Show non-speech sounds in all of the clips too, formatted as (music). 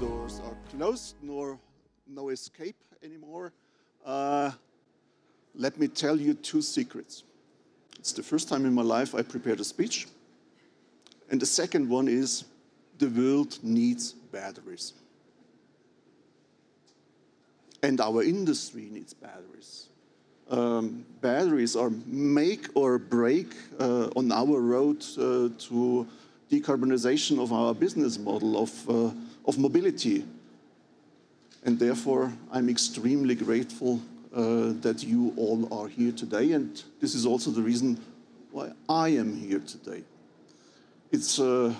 doors are closed, nor no escape anymore. Uh, let me tell you two secrets. It's the first time in my life I prepared a speech. And the second one is the world needs batteries. And our industry needs batteries. Um, batteries are make or break uh, on our road uh, to decarbonization of our business model of, uh, of mobility. And therefore, I'm extremely grateful uh, that you all are here today. And this is also the reason why I am here today. It's uh,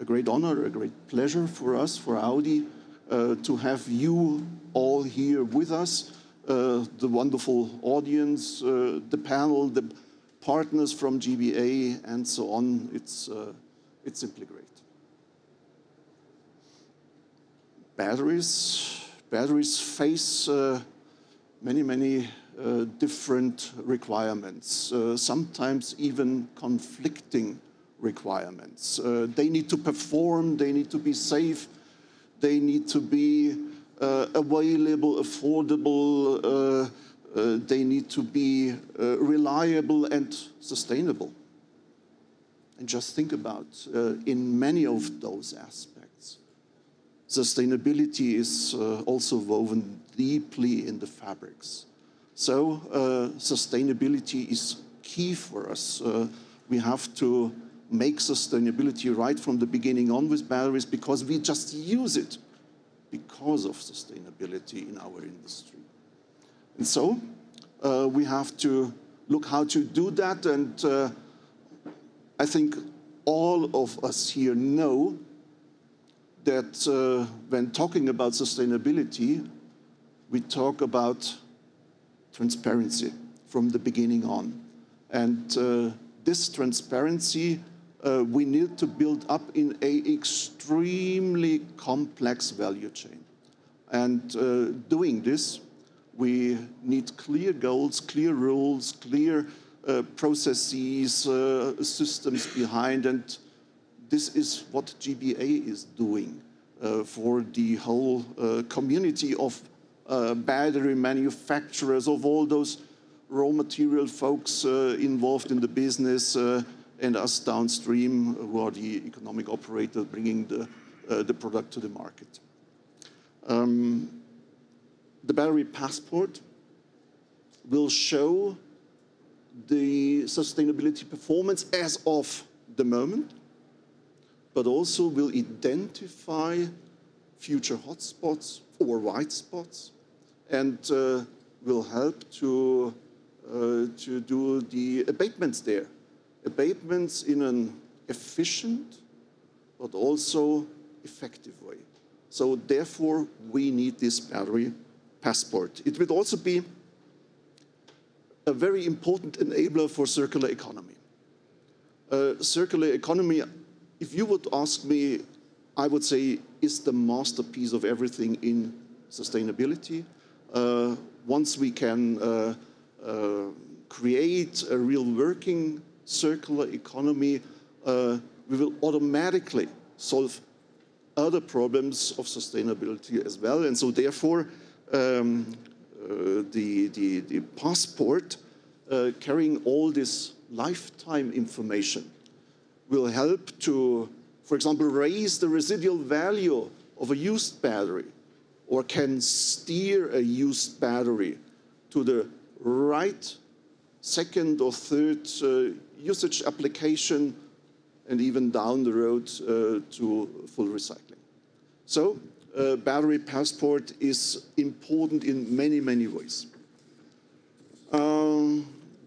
a great honor, a great pleasure for us, for Audi, uh, to have you all here with us, uh, the wonderful audience, uh, the panel, the partners from GBA, and so on. It's uh, it's simply great. Batteries, batteries face uh, many, many uh, different requirements, uh, sometimes even conflicting requirements. Uh, they need to perform, they need to be safe, they need to be uh, available, affordable, uh, they need to be reliable and sustainable. And just think about uh, in many of those aspects, sustainability is uh, also woven deeply in the fabrics. So uh, sustainability is key for us. Uh, we have to make sustainability right from the beginning on with batteries because we just use it because of sustainability in our industry. And so uh, we have to look how to do that and uh, I think all of us here know that uh, when talking about sustainability, we talk about transparency from the beginning on. And uh, this transparency uh, we need to build up in a extremely complex value chain. And uh, doing this, we need clear goals, clear rules, clear uh, processes, uh, systems behind, and this is what GBA is doing uh, for the whole uh, community of uh, battery manufacturers, of all those raw material folks uh, involved in the business, and us downstream, who are the economic operator bringing the, the product to the market. Um, the battery passport will show the sustainability performance as of the moment, but also will identify future hotspots or white spots and uh, will help to, uh, to do the abatements there. Abatements in an efficient but also effective way. So therefore, we need this battery passport. It will also be a very important enabler for circular economy. Uh, circular economy, if you would ask me, I would say is the masterpiece of everything in sustainability. Uh, once we can uh, uh create a real working circular economy, uh, we will automatically solve other problems of sustainability as well. And so therefore, um, uh, the, the, the, passport uh, carrying all this lifetime information will help to, for example, raise the residual value of a used battery or can steer a used battery to the right second or third uh, usage application and even down the road uh, to full recycling. So uh, battery passport is important in many, many ways. Um,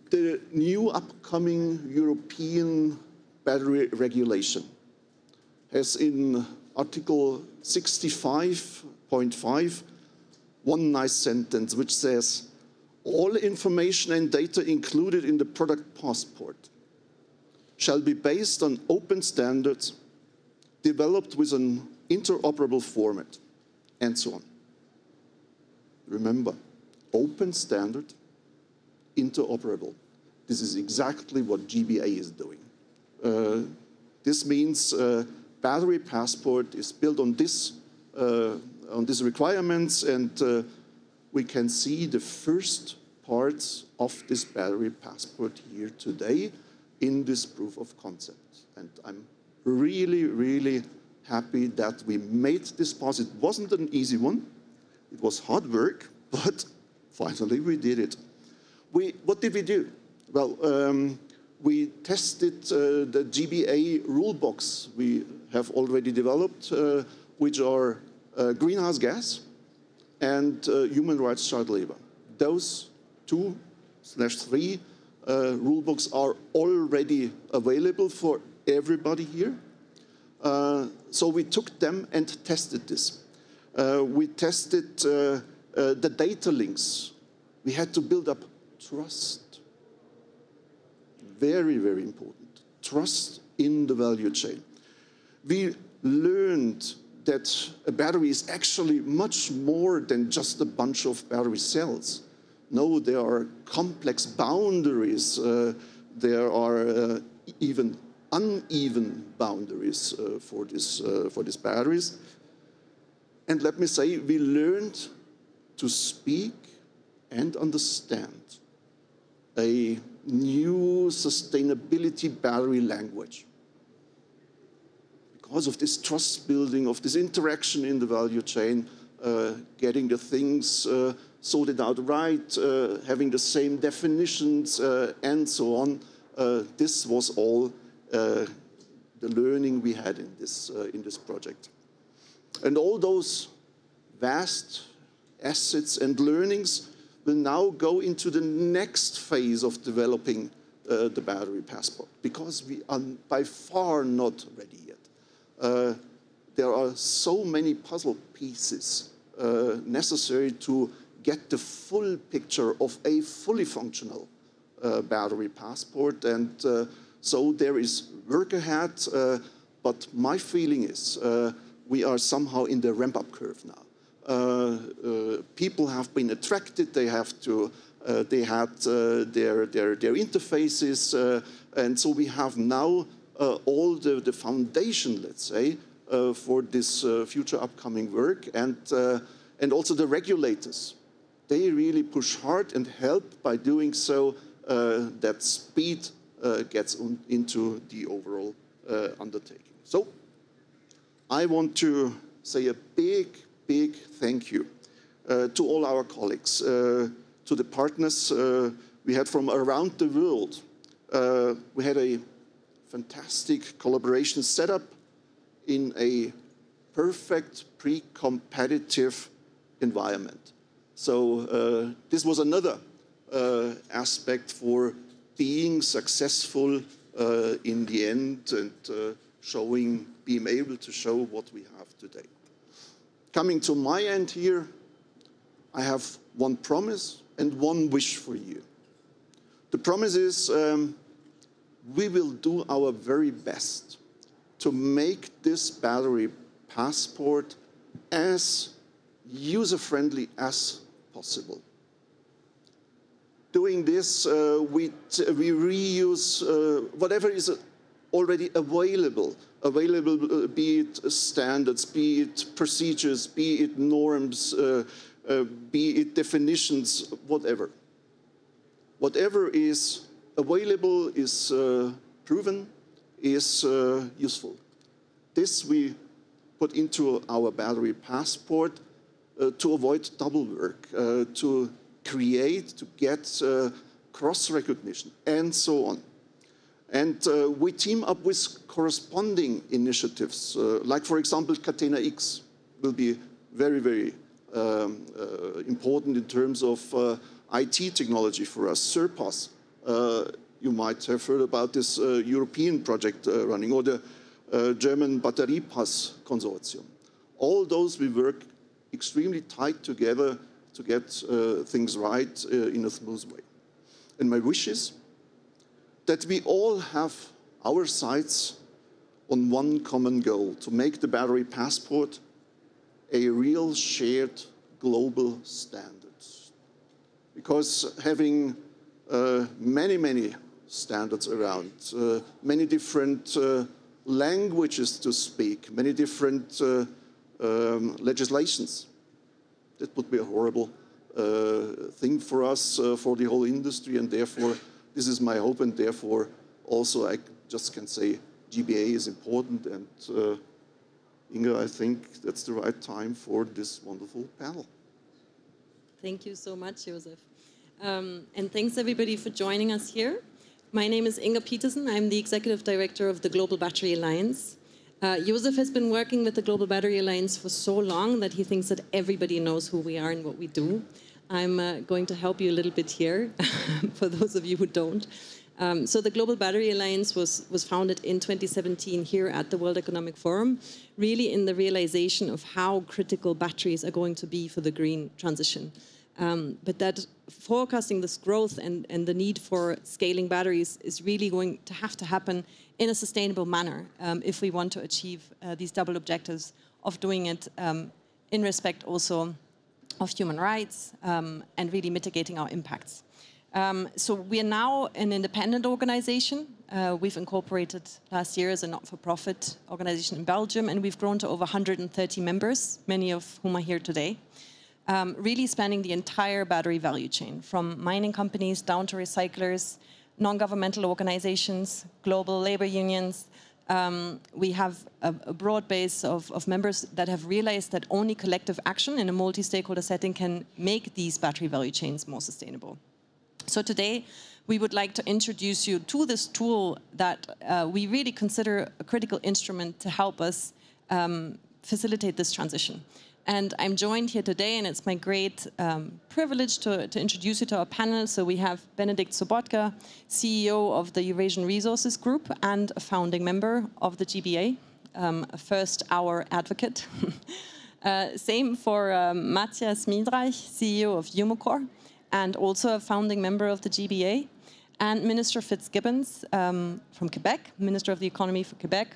the new upcoming European battery regulation As in Article 65.5 one nice sentence which says, all information and data included in the product passport shall be based on open standards developed with an interoperable format, and so on. Remember, open standard, interoperable. This is exactly what GBA is doing. Uh, this means uh, battery passport is built on this uh, on these requirements, and we can see the first parts of this battery passport here today in this proof of concept. And I'm really, really happy that we made this pass. It wasn't an easy one. It was hard work, (laughs) but finally we did it. We, what did we do? Well, um, we tested uh, the GBA rule books we have already developed, uh, which are uh, greenhouse gas and uh, human rights child labor. Those two slash three uh, rule books are already available for everybody here. Uh, so we took them and tested this. we tested the data links. We had to build up trust. Very, very important. Trust in the value chain. We learned that a battery is actually much more than just a bunch of battery cells. No, there are complex boundaries. Uh, there are uh, even uneven boundaries uh, for, this, uh, for these batteries. And let me say, we learned to speak and understand a new sustainability battery language. Because of this trust building, of this interaction in the value chain, uh, getting the things uh, sorted out right, uh, having the same definitions, uh, and so on. Uh, this was all uh, the learning we had in this, in this project. And all those vast assets and learnings will now go into the next phase of developing uh, the battery passport because we are by far not ready yet. Uh, there are so many puzzle pieces uh, necessary to get the full picture of a fully functional uh, battery passport. And uh, so there is work ahead, uh, but my feeling is we are somehow in the ramp up curve now. Uh, uh, people have been attracted. They have to. Uh, they had uh, their, their their interfaces, uh, and so we have now uh, all the, the foundation, let's say, for this future upcoming work, and and also the regulators. They really push hard and help by doing so that speed gets into the overall undertaking. So I want to say a big big thank you uh, to all our colleagues, uh, to the partners uh, we had from around the world. Uh, we had a fantastic collaboration set up in a perfect pre-competitive environment. So uh, this was another uh, aspect for being successful in the end and showing, being able to show what we have today. Coming to my end here, I have one promise and one wish for you. The promise is um, we will do our very best to make this battery passport as user friendly as possible. Doing this, uh, we, we reuse uh, whatever is already available, available uh, be it standards, be it procedures, be it norms, uh, uh, be it definitions, whatever. Whatever is available is uh, proven, is uh, useful. This we put into our battery passport uh, to avoid double work, to create, to get cross recognition, and so on. And uh, we team up with corresponding initiatives, uh, like, for example, Catena X will be very, very um, uh, important in terms of uh, IT technology for us. CIRPASS, uh, you might have heard about this uh, European project running, or the German Batteriepass consortium. All those we work extremely tight together to get things right in a smooth way. And my wish is that we all have our sights on one common goal to make the battery passport a real shared global standard. Because having uh, many, many standards around, uh, many different uh, languages to speak, many different uh, um, legislations. That would be a horrible uh, thing for us, uh, for the whole industry, and therefore, this is my hope, and therefore, also I just can say GBA is important, and uh, Inga, I think that's the right time for this wonderful panel. Thank you so much, Josef. Um, and thanks everybody for joining us here. My name is Inga Petersen. I'm the Executive Director of the Global Battery Alliance. Uh, Josef has been working with the Global Battery Alliance for so long that he thinks that everybody knows who we are and what we do. I'm uh, going to help you a little bit here, (laughs) for those of you who don't. Um, so the Global Battery Alliance was, was founded in 2017 here at the World Economic Forum, really in the realization of how critical batteries are going to be for the green transition. Um, but that forecasting this growth and, and the need for scaling batteries is really going to have to happen in a sustainable manner um, if we want to achieve uh, these double objectives of doing it um, in respect also of human rights um, and really mitigating our impacts. Um, so we are now an independent organization. Uh, we've incorporated last year as a not-for-profit organization in Belgium, and we've grown to over 130 members, many of whom are here today um, really spanning the entire battery value chain, from mining companies down to recyclers, non-governmental organizations, global labor unions. Um, we have a, a broad base of, of, members that have realized that only collective action in a multi-stakeholder setting can make these battery value chains more sustainable. So today, we would like to introduce you to this tool that uh, we really consider a critical instrument to help us um, facilitate this transition. And I'm joined here today, and it's my great um, privilege to, to, introduce you to our panel. So we have Benedikt Sobotka, CEO of the Eurasian Resources Group and a founding member of the GBA, um, a first hour advocate. (laughs) uh, same for um, Mathias Miedreich, CEO of Umicore, and also a founding member of the GBA. And Minister Fitzgibbons um, from Quebec, Minister of the Economy for Quebec,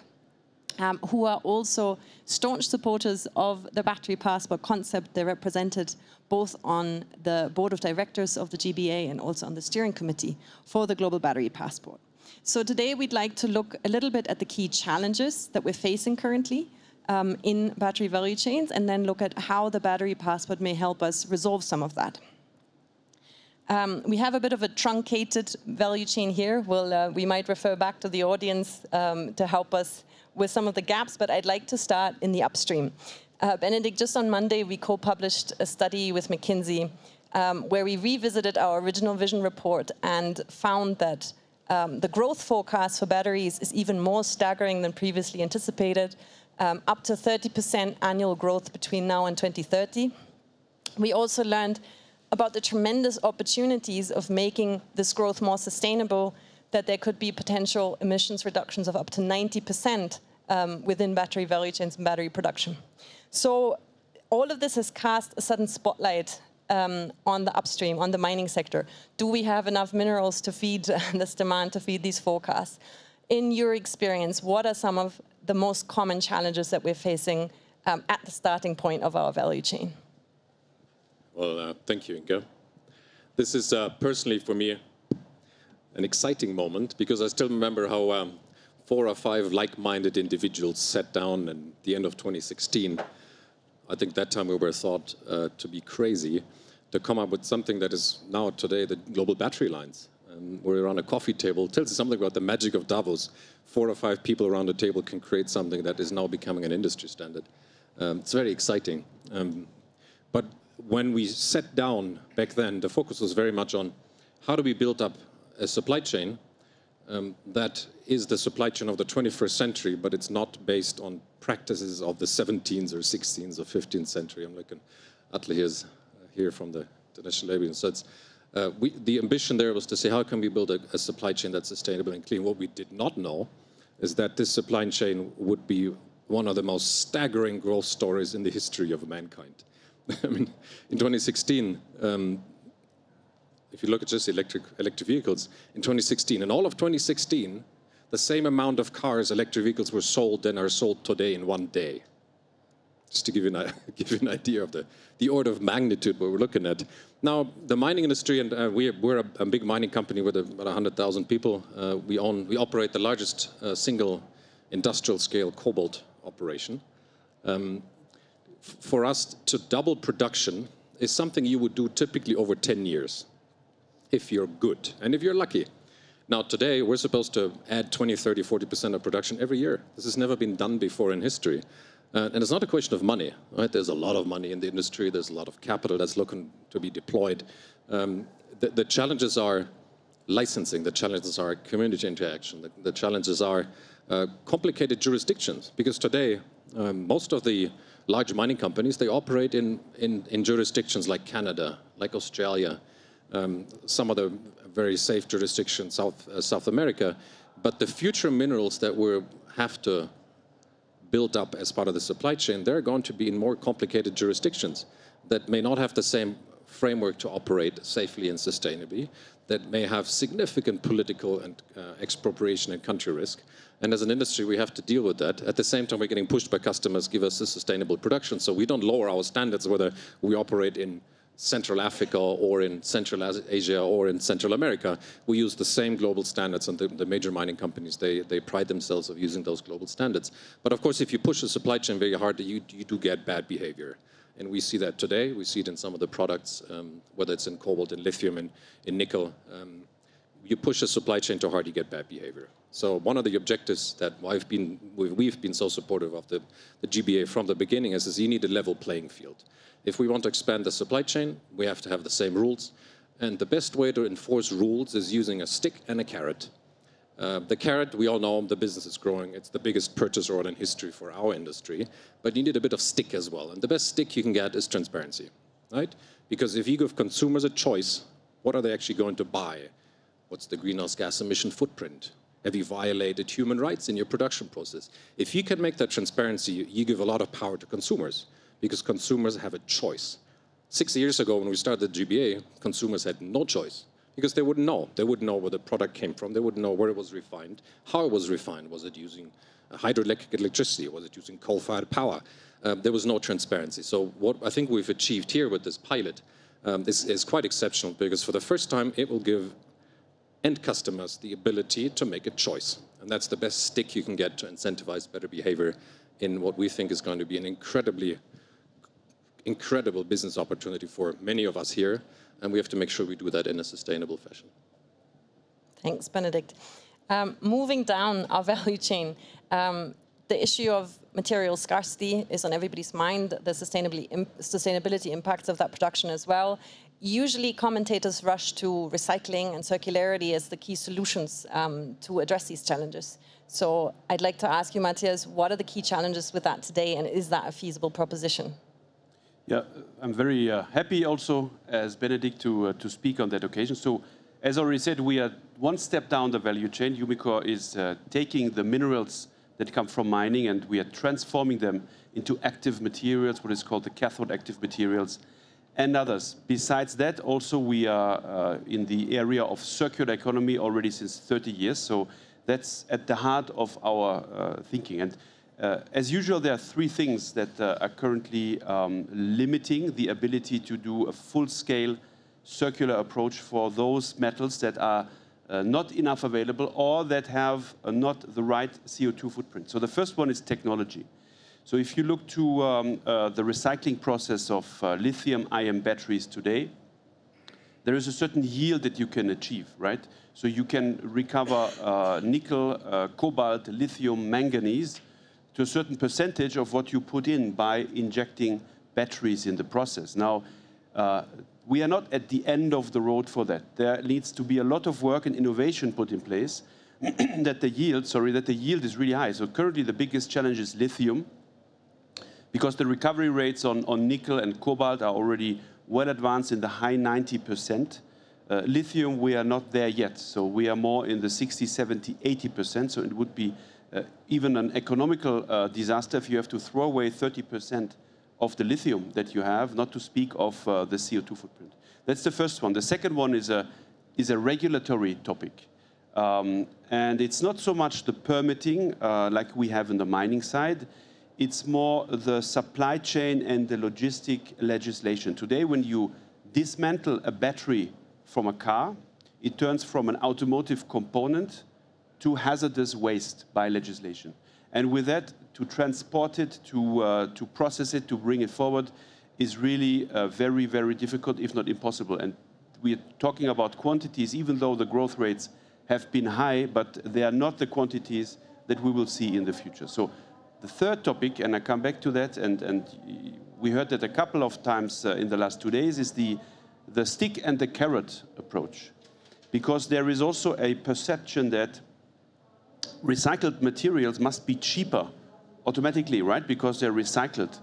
um, who are also staunch supporters of the battery passport concept. They're represented both on the board of directors of the GBA and also on the steering committee for the global battery passport. So today we'd like to look a little bit at the key challenges that we're facing currently um, in battery value chains and then look at how the battery passport may help us resolve some of that. Um, we have a bit of a truncated value chain here. We'll, uh, we might refer back to the audience um, to help us with some of the gaps, but I'd like to start in the upstream. Uh, Benedikt, just on Monday, we co-published a study with McKinsey um, where we revisited our original vision report and found that um, the growth forecast for batteries is even more staggering than previously anticipated, um, up to 30% annual growth between now and 2030. We also learned about the tremendous opportunities of making this growth more sustainable that there could be potential emissions reductions of up to 90% um, within battery value chains and battery production. So all of this has cast a sudden spotlight um, on the upstream, on the mining sector. Do we have enough minerals to feed (laughs) this demand, to feed these forecasts? In your experience, what are some of the most common challenges that we're facing um, at the starting point of our value chain? Well, uh, thank you, Inga. This is uh, personally for me an exciting moment because I still remember how um, four or five like-minded individuals sat down at the end of 2016. I think that time we were thought uh, to be crazy to come up with something that is now today the Global Battery Alliance. And we're around a coffee table, tells you something about the magic of Davos. Four or five people around the table can create something that is now becoming an industry standard. Um, it's very exciting. Um, but when we sat down back then, the focus was very much on how do we build up a supply chain um, that is the supply chain of the 21st century, but it's not based on practices of the 17th or 16th or 15th century. I'm looking, at here's uh, here from the International Labour it's, uh, we, the ambition there was to say, how can we build a, a, supply chain that's sustainable and clean? What we did not know is that this supply chain would be one of the most staggering growth stories in the history of mankind. (laughs) I mean, in 2016, um, if you look at just electric, electric vehicles, in 2016, in all of 2016, the same amount of cars, electric vehicles, were sold than are sold today in one day. Just to give you an, (laughs) give you an idea of the, the order of magnitude what we're looking at. Now, the mining industry, and uh, we're, we're a, a, big mining company with about 100,000 people. Uh, we, own, we operate the largest uh, single industrial scale cobalt operation. Um, for us to double production is something you would do typically over 10 years if you're good and if you're lucky. Now, today, we're supposed to add 20, 30, 40% of production every year. This has never been done before in history. Uh, and it's not a question of money, right? There's a lot of money in the industry. There's a lot of capital that's looking to be deployed. Um, the, the, challenges are licensing. The challenges are community interaction. The, the challenges are uh, complicated jurisdictions. Because today, um, most of the large mining companies, they operate in, in, in jurisdictions like Canada, like Australia, um, some of the very safe jurisdictions, South, uh, South America. But the future minerals that we have to build up as part of the supply chain, they're going to be in more complicated jurisdictions that may not have the same framework to operate safely and sustainably, that may have significant political and uh, expropriation and country risk. And as an industry, we have to deal with that. At the same time, we're getting pushed by customers, give us a sustainable production. So we don't lower our standards whether we operate in Central Africa or in Central Asia or in Central America, we use the same global standards, and the, the, major mining companies they, they pride themselves of using those global standards. But of course, if you push the supply chain very hard, you, you do get bad behavior. And we see that today. We see it in some of the products, um, whether it's in cobalt, in lithium, in, in nickel. Um, you push the supply chain too hard, you get bad behavior. So one of the objectives that I've been, we've been so supportive of the, the GBA from the beginning is, is you need a level playing field. If we want to expand the supply chain, we have to have the same rules. And the best way to enforce rules is using a stick and a carrot. Uh, the carrot, we all know the business is growing. It's the biggest purchase order in history for our industry. But you need a bit of stick as well. And the best stick you can get is transparency, right? Because if you give consumers a choice, what are they actually going to buy? What's the greenhouse gas emission footprint? Have you violated human rights in your production process? If you can make that transparency, you give a lot of power to consumers because consumers have a choice. Six years ago, when we started the GBA, consumers had no choice because they wouldn't know. They wouldn't know where the product came from. They wouldn't know where it was refined, how it was refined. Was it using hydroelectric electricity? Was it using coal-fired power? Um, there was no transparency. So what I think we've achieved here with this pilot um, is, is quite exceptional because for the first time, it will give end customers the ability to make a choice. And that's the best stick you can get to incentivize better behavior in what we think is going to be an incredibly incredible business opportunity for many of us here, and we have to make sure we do that in a sustainable fashion. Thanks, Benedikt. Um, moving down our (laughs) value chain, um, the issue of material scarcity is on everybody's mind, the sustainability impacts of that production as well. Usually commentators rush to recycling and circularity as the key solutions um, to address these challenges. So I'd like to ask you, Mathias, what are the key challenges with that today and is that a feasible proposition? Yeah, I'm very uh, happy also as Benedikt to, uh, to speak on that occasion. So as already said, we are one step down the value chain. Umicore is uh, taking the minerals that come from mining and we are transforming them into active materials, what is called the cathode active materials and others. Besides that, also we are uh, in the area of circular economy already since 30 years. So that's at the heart of our uh, thinking. And uh, as usual, there are three things that uh, are currently um, limiting the ability to do a full-scale circular approach for those metals that are uh, not enough available or that have uh, not the right CO2 footprint. So the first one is technology. So if you look to um, uh, the recycling process of uh, lithium-ion batteries today, there is a certain yield that you can achieve, right? So you can recover nickel, cobalt, lithium, manganese, to a certain percentage of what you put in by injecting batteries in the process. Now, uh, we are not at the end of the road for that. There needs to be a lot of work and innovation put in place (clears throat) that the yield, sorry, that the yield is really high. So currently the biggest challenge is lithium because the recovery rates on, on nickel and cobalt are already well advanced in the high 90%. Uh, lithium, we are not there yet. So we are more in the 60, 70, 80%. So it would be even an economical uh, disaster if you have to throw away 30% of the lithium that you have, not to speak of uh, the CO2 footprint. That's the first one. The second one is a, is a regulatory topic. Um, and it's not so much the permitting uh, like we have in the mining side, it's more the supply chain and the logistic legislation. Today, when you dismantle a battery from a car, it turns from an automotive component to hazardous waste by legislation. And with that, to transport it, to, uh, to process it, to bring it forward is really uh, very, very difficult, if not impossible. And we're talking about quantities, even though the growth rates have been high, but they are not the quantities that we will see in the future. So the third topic, and I come back to that, and, and we heard that a couple of times uh, in the last two days, is the, the stick and the carrot approach. Because there is also a perception that recycled materials must be cheaper automatically, right? Because they're recycled.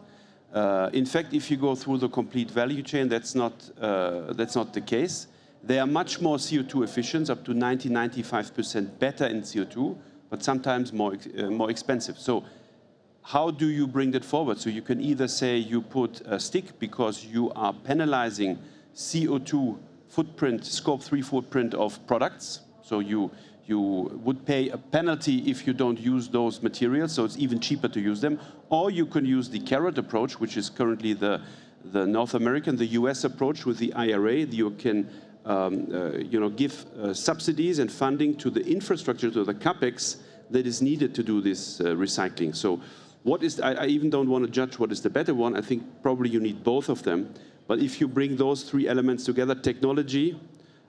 Uh, in fact, if you go through the complete value chain, that's not, uh, that's not the case. They are much more CO2 efficient, up to 90, 95% better in CO2, but sometimes more, uh, more expensive. So how do you bring that forward? So you can either say you put a stick because you are penalizing CO2 footprint, scope three footprint of products. So you, you would pay a penalty if you don't use those materials, so it's even cheaper to use them. Or you can use the carrot approach, which is currently the, the North American, the US approach with the IRA. You can um, uh, you know, give uh, subsidies and funding to the infrastructure, to the capex that is needed to do this uh, recycling. So what is, I, I even don't want to judge what is the better one. I think probably you need both of them. But if you bring those three elements together, technology,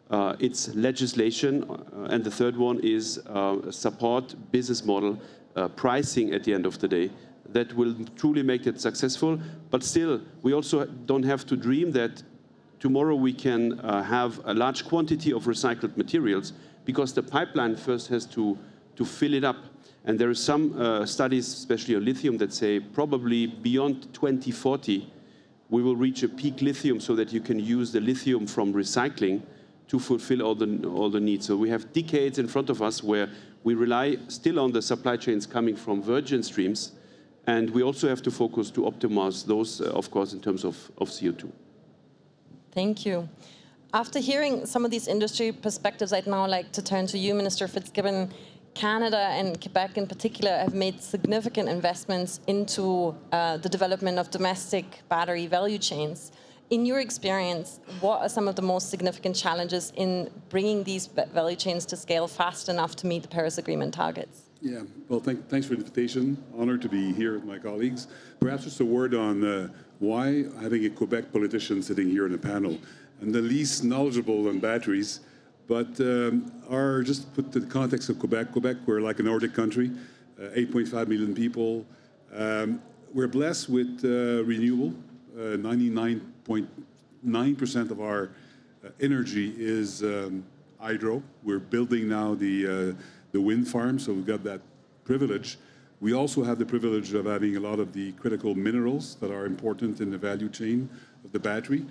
uh, it's legislation, uh, and the third one is uh, support business model, uh, pricing at the end of the day, that will truly make it successful. But still, we also don't have to dream that tomorrow we can uh, have a large quantity of recycled materials because the pipeline first has to, to fill it up. And there are some uh, studies, especially on lithium, that say probably beyond 2040, we will reach a peak lithium so that you can use the lithium from recycling to fulfill all the, all the needs. So we have decades in front of us where we rely still on the supply chains coming from virgin streams, and we also have to focus to optimize those, uh, of course, in terms of, of CO2. Thank you. After hearing some of these industry perspectives, I'd now like to turn to you, Minister Fitzgibbon. Canada and Quebec in particular have made significant investments into uh, the development of domestic battery value chains. In your experience, what are some of the most significant challenges in bringing these value chains to scale fast enough to meet the Paris Agreement targets? Yeah, well, thank, thanks for the invitation. Honored to be here with my colleagues. Perhaps just a word on uh, why having a Quebec politician sitting here in the panel and the least knowledgeable on batteries but um, our, just put the context of Quebec, Quebec, we're like a Nordic country, uh, 8.5 million people. Um, we're blessed with uh, renewable. 99.9% uh, of our uh, energy is um, hydro. We're building now the, uh, the wind farm, so we've got that privilege. We also have the privilege of having a lot of the critical minerals that are important in the value chain of the battery.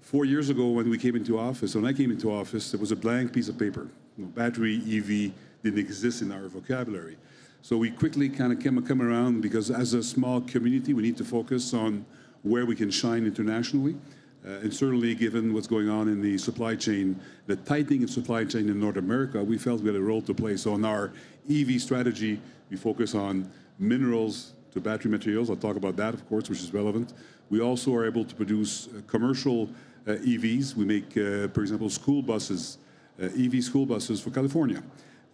Four years ago, when we came into office, when I came into office, there was a blank piece of paper. You know, battery EV didn't exist in our vocabulary. So we quickly kind of came, come around because as a small community, we need to focus on where we can shine internationally. Uh, and certainly, given what's going on in the supply chain, the tightening of supply chain in North America, we felt we had a role to play. So, in our EV strategy, we focus on minerals to battery materials. I'll talk about that, of course, which is relevant. We also are able to produce uh, commercial uh, EVs. We make, for example, school buses, EV school buses for California.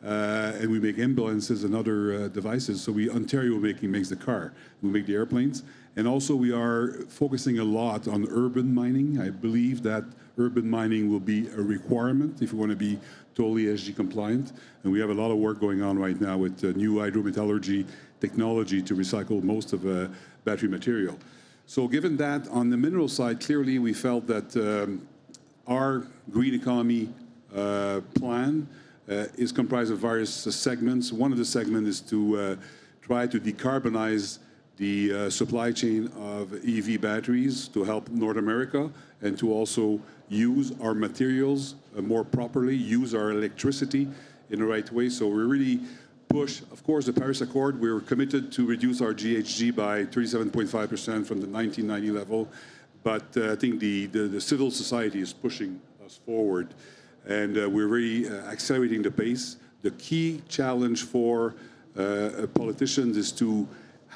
and we make ambulances and other devices. So we Ontario making makes the car. We make the airplanes. And also we are focusing a lot on urban mining. I believe that urban mining will be a requirement if we want to be totally ESG compliant. And we have a lot of work going on right now with uh, new hydrometallurgy technology to recycle most of uh, battery material. So given that, on the mineral side, clearly we felt that um, our green economy uh, plan uh, is comprised of various segments. One of the segments is to uh, try to decarbonize the uh, supply chain of EV batteries to help North America and to also use our materials uh, more properly, use our electricity in the right way. So we're really push, of course, the Paris Accord. We're committed to reduce our GHG by 37.5% from the 1990 level. But uh, I think the, the, the, civil society is pushing us forward. And uh, we're really uh, accelerating the pace. The key challenge for uh, politicians is to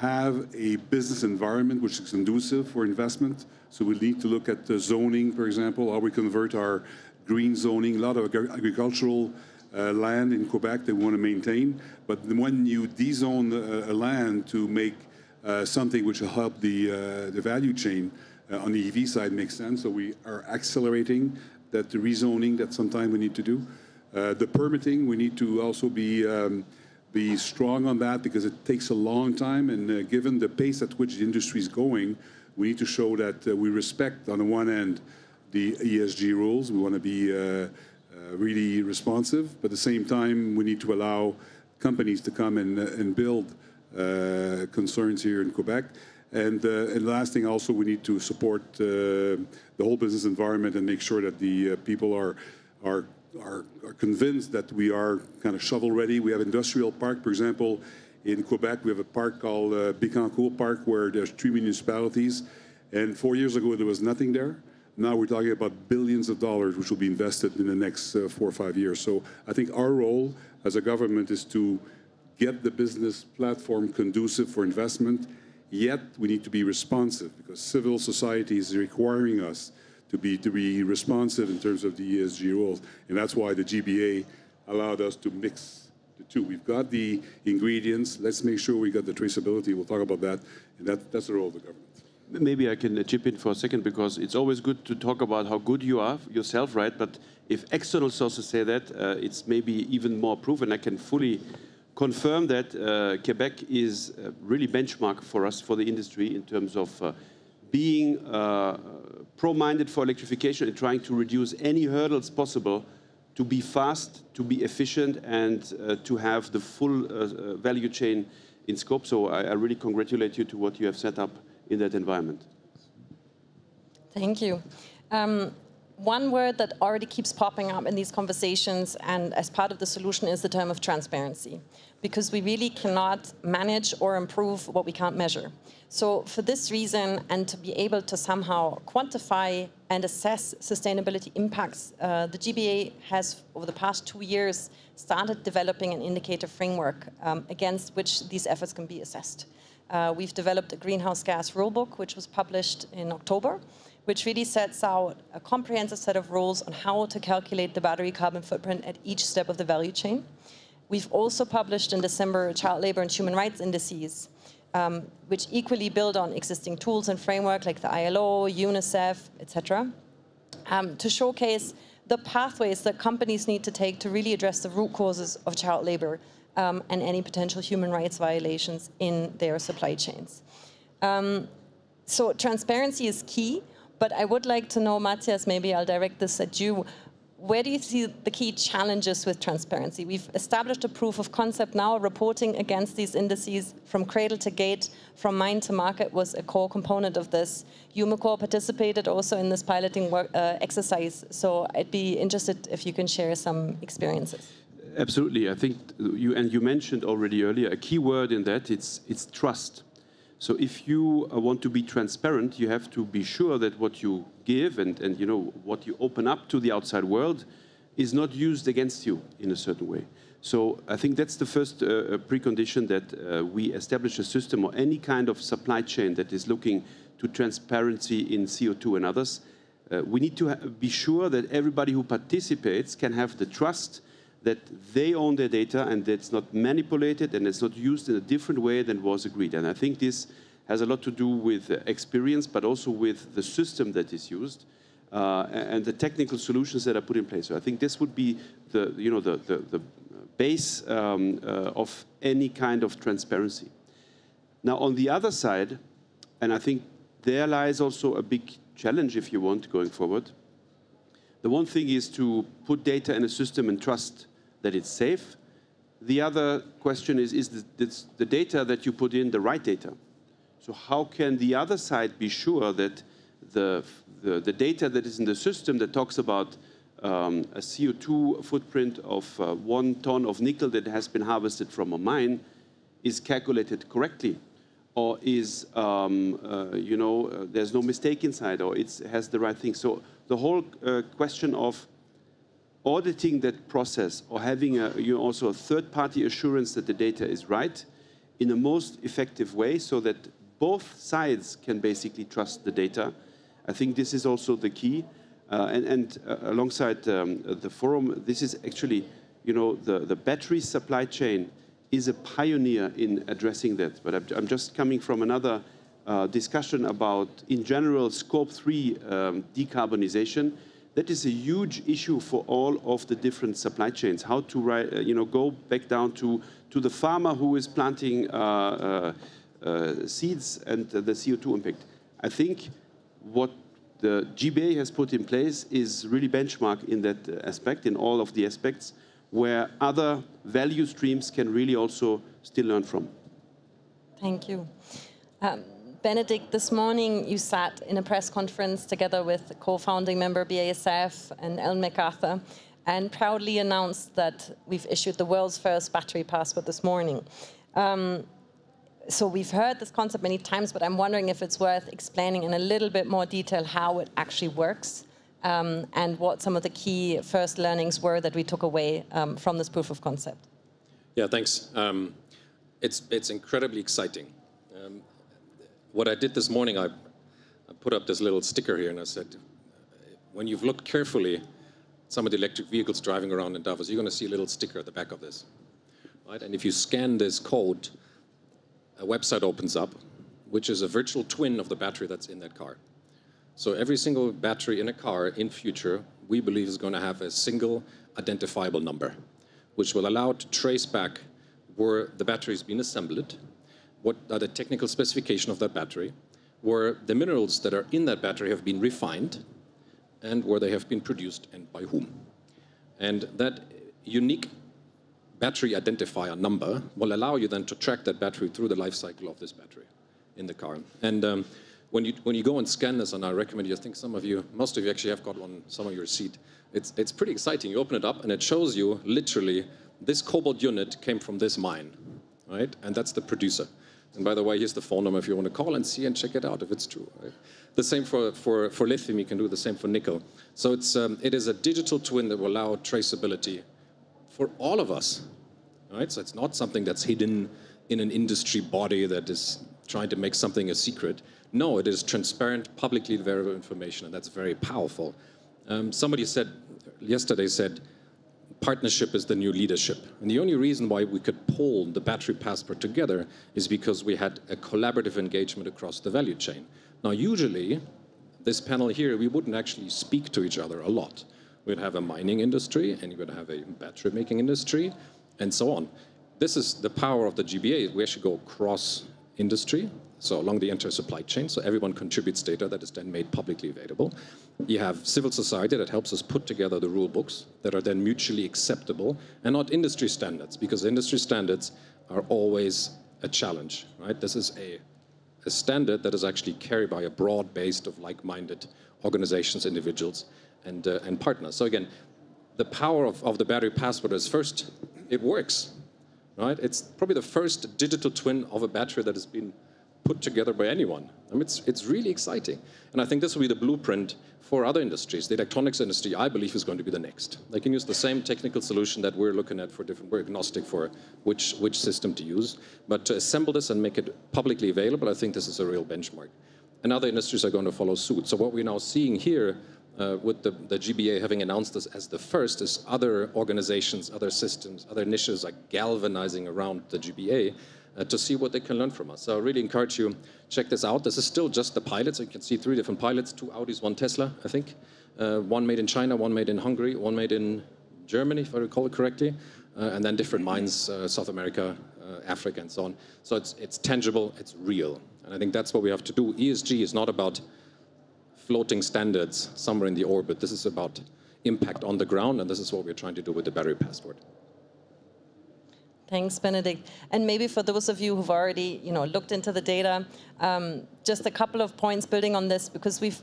have a business environment which is conducive for investment. So we need to look at the zoning, for example, how we convert our green zoning. A lot of agricultural uh, land in Quebec that we want to maintain. But when you dezone a land to make uh, something which will help the, uh, the value chain uh, on the EV side makes sense. So we are accelerating that the rezoning that sometime we need to do. Uh, the permitting, we need to also be um, be strong on that because it takes a long time. And uh, given the pace at which the industry is going, we need to show that uh, we respect, on the one end, the ESG rules. We want to be uh, uh, really responsive, but at the same time, we need to allow companies to come and, uh, and build uh, concerns here in Quebec. And, and last thing, also, we need to support the whole business environment and make sure that the people are are are, are convinced that we are kind of shovel ready. We have industrial park, for example, in Quebec, we have a park called uh, Bécancour Park where there's three municipalities. And four years ago, there was nothing there. Now we're talking about billions of dollars which will be invested in the next uh, four or five years. So I think our role as a government is to get the business platform conducive for investment, yet we need to be responsive because civil society is requiring us to be, to be responsive in terms of the ESG rules. And that's why the GBA allowed us to mix the two. We've got the ingredients. Let's make sure we got the traceability. We'll talk about that. And that, that's the role of the government. Maybe I can chip in for a second because it's always good to talk about how good you are yourself, right? But if external sources say that, uh, it's maybe even more proof. And I can fully confirm that uh, Quebec is uh, really benchmark for us, for the industry, in terms of uh, being uh, pro-minded for electrification and trying to reduce any hurdles possible to be fast, to be efficient, and uh, to have the full uh, uh, value chain in scope. So I, I, really congratulate you to what you have set up in that environment. Thank you. Um, one word that already keeps popping up in these conversations and as part of the solution is the term of transparency, because we really cannot manage or improve what we can't measure. So for this reason, and to be able to somehow quantify and assess sustainability impacts, uh, the GBA has, over the past two years, started developing an indicator framework um, against which these efforts can be assessed. Uh, we've developed a greenhouse gas rulebook, which was published in October, which really sets out a comprehensive set of rules on how to calculate the battery carbon footprint at each step of the value chain. We've also published in December child labor and human rights indices, um, which equally build on existing tools and framework like the ILO, UNICEF, etc., um, to showcase the pathways that companies need to take to really address the root causes of child labor um, and any potential human rights violations in their supply chains. Um, so transparency is key, but I would like to know, Mathias, maybe I'll direct this at you. Where do you see the key challenges with transparency? We've established a proof of concept now. Reporting against these indices from cradle to gate, from mine to market was a core component of this. Umicore participated also in this piloting work, uh, exercise. So I'd be interested if you can share some experiences. Absolutely. I think you, and you mentioned already earlier, a key word in that, it's, it's trust. So if you uh, want to be transparent, you have to be sure that what you give and, and you know what you open up to the outside world is not used against you in a certain way. So I think that's the first uh, uh precondition that uh, we establish a system or any kind of supply chain that is looking to transparency in CO2 and others. Uh, we need to be sure that everybody who participates can have the trust that they own their data and it's not manipulated and it's not used in a different way than was agreed. And I think this has a lot to do with experience, but also with the system that is used uh, and the technical solutions that are put in place. So I think this would be the, you know, the, the, the base um, uh, of any kind of transparency. Now, on the other side, and I think there lies also a big challenge, if you want, going forward. The one thing is to put data in a system and trust that it's safe. The other question is, is the, the data that you put in the right data? So how can the other side be sure that the, the, the data that is in the system that talks about um, a CO2 footprint of uh, one ton of nickel that has been harvested from a mine is calculated correctly? Or is, um, uh, you know, uh, there's no mistake inside, or it has the right thing. So the whole uh, question of auditing that process or having a, you know, also a third-party assurance that the data is right in a most effective way so that both sides can basically trust the data. I think this is also the key. Uh, and, and uh, alongside um, the forum, this is actually you know, the, the battery supply chain is a pioneer in addressing that. But I'm, I'm just coming from another uh, discussion about, in general, scope three um, decarbonization. That is a huge issue for all of the different supply chains. How to, uh, you know, go back down to, to the farmer who is planting uh, uh, uh seeds and the CO2 impact. I think what the GBA has put in place is really benchmark in that aspect, in all of the aspects where other value streams can really also still learn from. Thank you. Um, Benedikt, this morning you sat in a press conference together with co-founding member BASF and Ellen MacArthur and proudly announced that we've issued the world's first battery passport this morning. Um, so we've heard this concept many times, but I'm wondering if it's worth explaining in a little bit more detail how it actually works um, and what some of the key first learnings were that we took away um, from this proof of concept. Yeah, thanks. Um, it's, it's incredibly exciting. What I did this morning, I, I put up this little sticker here and I said, when you've looked carefully some of the electric vehicles driving around in Davos, you're going to see a little sticker at the back of this. Right? And if you scan this code, a website opens up, which is a virtual twin of the battery that's in that car. So every single battery in a car in future, we believe is going to have a single identifiable number, which will allow to trace back where the battery has been assembled, what are the technical specification of that battery, where the minerals that are in that battery have been refined, and where they have been produced and by whom. And that unique battery identifier number will allow you then to track that battery through the life cycle of this battery in the car. And um, when you when you go and scan this, and I recommend you, I think some of you, most of you actually have got one, some of your seat. It's it's pretty exciting. You open it up, and it shows you literally this cobalt unit came from this mine, right? And that's the producer. And by the way, here's the phone number if you want to call and see and check it out if it's true. Right? The same for, for, for lithium, you can do the same for nickel. So it's, um, it is a digital twin that will allow traceability for all of us. Right? So it's not something that's hidden in an industry body that is trying to make something a secret. No, it is transparent, publicly available information, and that's very powerful. Um, somebody said yesterday said partnership is the new leadership. And the only reason why we could pull the battery passport together is because we had a collaborative engagement across the value chain. Now, usually, this panel here, we wouldn't actually speak to each other a lot. We'd have a mining industry, and you would have a battery making industry, and so on. This is the power of the GBA. We actually go across industry, so along the entire supply chain, so everyone contributes data that is then made publicly available. You have civil society that helps us put together the rule books that are then mutually acceptable and not industry standards, because industry standards are always a challenge, right? This is a, a standard that is actually carried by a broad base of like-minded organizations, individuals, and, uh, and partners. So again, the power of, of the battery passport is first, it works, right? It's probably the first digital twin of a battery that has been put together by anyone. I mean, it's, it's really exciting. And I think this will be the blueprint for other industries. The electronics industry, I believe, is going to be the next. They can use the same technical solution that we're looking at for different, we're agnostic for which, which system to use. But to assemble this and make it publicly available, I think this is a real benchmark. And other industries are going to follow suit. So what we're now seeing here uh, with the, the, GBA having announced this as the first is other organizations, other systems, other niches are galvanizing around the GBA uh, to see what they can learn from us. So I really encourage you, check this out. This is still just the pilot, so you can see three different pilots, two Audis, one Tesla, I think. Uh, one made in China, one made in Hungary, one made in Germany, if I recall it correctly, uh, and then different mines, uh, South America, uh, Africa, and so on. So it's, it's tangible, it's real. And I think that's what we have to do. ESG is not about floating standards somewhere in the orbit. This is about impact on the ground, and this is what we're trying to do with the battery passport. Thanks, Benedikt. And maybe for those of you who've already, you know, looked into the data, um, just a couple of points building on this, because we've,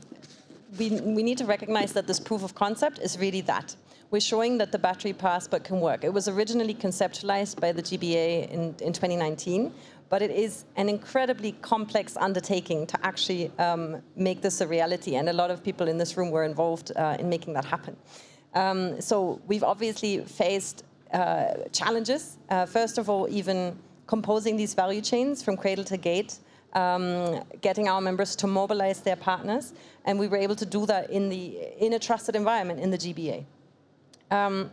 we, we need to recognize that this proof of concept is really that. We're showing that the battery passport can work. It was originally conceptualized by the GBA in, in 2019, but it is an incredibly complex undertaking to actually um, make this a reality. And a lot of people in this room were involved uh, in making that happen. Um, so we've obviously faced uh, challenges. Uh, first of all, even composing these value chains from cradle to gate, um, getting our members to mobilize their partners, and we were able to do that in the in a trusted environment in the GBA. Um,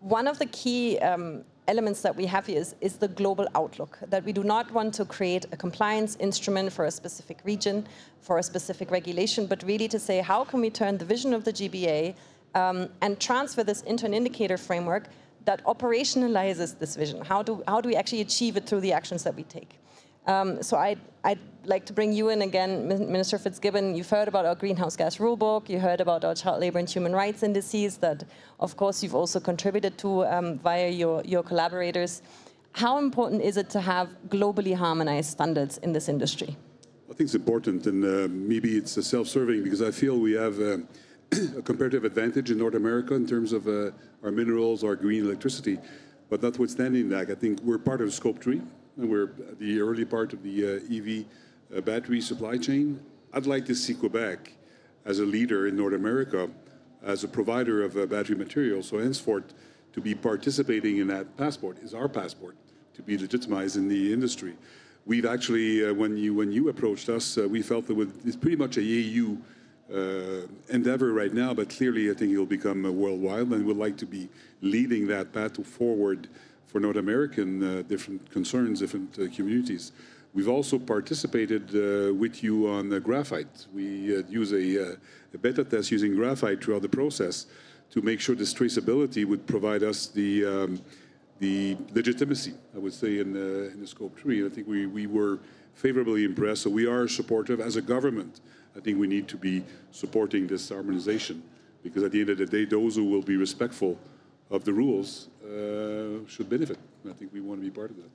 one of the key um, elements that we have here is, is the global outlook, that we do not want to create a compliance instrument for a specific region, for a specific regulation, but really to say how can we turn the vision of the GBA um, and transfer this into an indicator framework that operationalizes this vision? How do, how do we actually achieve it through the actions that we take? Um, so I'd, I'd, like to bring you in again, Minister Fitzgibbon. You've heard about our greenhouse gas rulebook. You heard about our child labor and human rights indices that, of course, you've also contributed to um, via your, your collaborators. How important is it to have globally harmonized standards in this industry? I think it's important, and uh, maybe it's self-serving because I feel we have uh, (clears throat) a comparative advantage in North America in terms of uh, our minerals, our green electricity. But notwithstanding that, I think we're part of Scope 3, and we're the early part of the uh, EV uh, battery supply chain. I'd like to see Quebec as a leader in North America, as a provider of uh, battery materials. So henceforth, to be participating in that passport is our passport to be legitimized in the industry. We've actually, uh, when you when you approached us, uh, we felt that it's pretty much a EU uh, endeavor right now, but clearly I think it'll become worldwide, and we'd like to be leading that path forward for North American uh, different concerns, different uh, communities. We've also participated uh, with you on graphite. We use a, a, beta test using graphite throughout the process to make sure this traceability would provide us the um, the legitimacy, I would say, in, uh, in the scope three. I think we, we were favorably impressed. So we are supportive as a government. I think we need to be supporting this harmonization because at the end of the day, those who will be respectful of the rules uh, should benefit. I think we want to be part of that.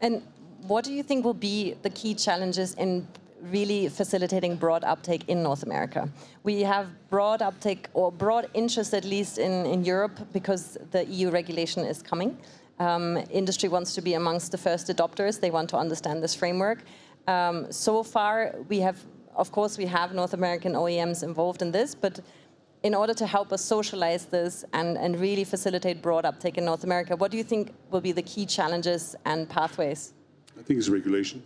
And what do you think will be the key challenges in really facilitating broad uptake in North America? We have broad uptake or broad interest at least in, in Europe because the EU regulation is coming. Um, industry wants to be amongst the first adopters. They want to understand this framework. Um, so far, we have, of course, we have North American OEMs involved in this, but in order to help us socialize this and, and really facilitate broad uptake in North America, what do you think will be the key challenges and pathways? I think it's regulation.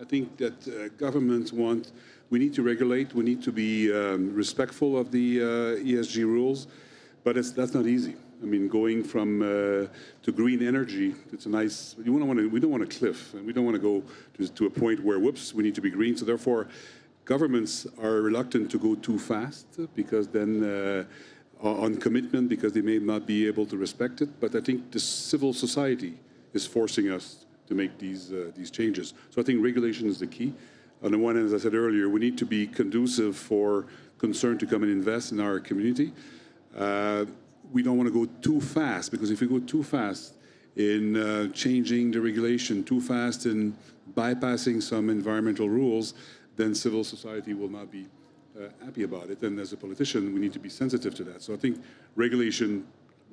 I think that uh, governments want, we need to regulate, we need to be um, respectful of the uh, ESG rules, but that's not easy. I mean, going from uh, to green energy, it's a nice. You want to, we don't want a cliff, and we don't want to go to, to, a point where, whoops, we need to be green. So therefore, governments are reluctant to go too fast because then uh, on commitment because they may not be able to respect it. But I think the civil society is forcing us to make these uh, these changes. So I think regulation is the key. On the one hand, as I said earlier, we need to be conducive for concern to come and invest in our community. Uh, we don't want to go too fast because if we go too fast in uh, changing the regulation, too fast in bypassing some environmental rules, then civil society will not be uh, happy about it. And as a politician, we need to be sensitive to that. So I think regulation,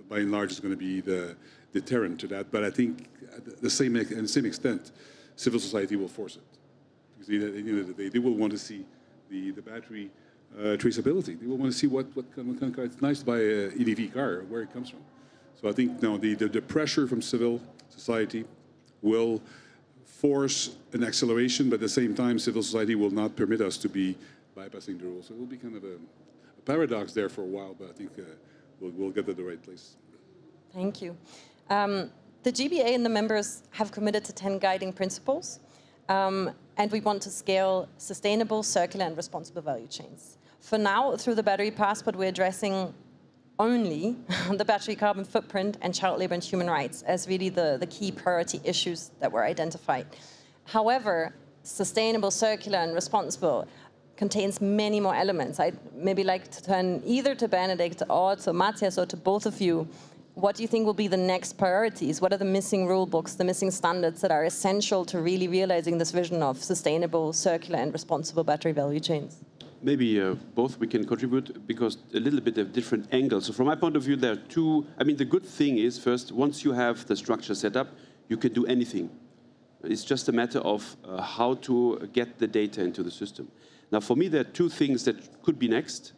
by and large, is going to be the deterrent to that. But I think at the same, the same extent, civil society will force it. Because at the end of the day, they will want to see the, the battery uh, traceability. They will want to see what, what kind, of car. It's nice to buy an EV car, where it comes from. So I think now the, the, the pressure from civil society will force an acceleration, but at the same time, civil society will not permit us to be bypassing the rules. So it will be kind of a, a paradox there for a while, but I think uh, we'll, we'll, get to the right place. Thank you. Um, the GBA and the members have committed to 10 guiding principles, um, and we want to scale sustainable, circular, and responsible value chains. For now, through the battery passport, we're addressing only (laughs) the battery carbon footprint and child labor and human rights as really the, the key priority issues that were identified. However, sustainable, circular, and responsible contains many more elements. I'd maybe like to turn either to Benedikt or to Mathias or to both of you. What do you think will be the next priorities? What are the missing rule books, the missing standards that are essential to really realizing this vision of sustainable, circular, and responsible battery value chains? Maybe uh, both we can contribute because a little bit of different angles. So from my point of view, there are two. I mean, the good thing is first, once you have the structure set up, you can do anything. It's just a matter of uh, how to get the data into the system. Now, for me, there are two things that could be next.